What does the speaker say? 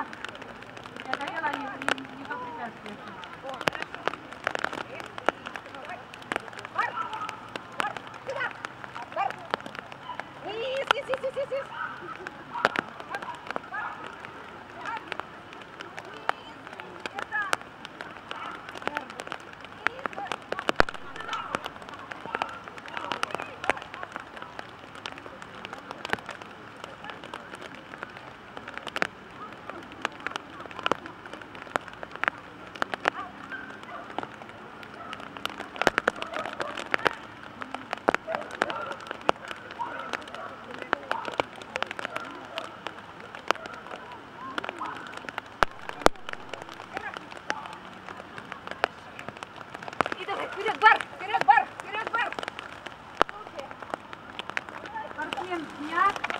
yang ah, ya saya lagi di di aplikasi. Yes, Вперед, бар! Вперед, бар! Вперед, бар! Спортсмен снят.